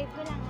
Good. ko lang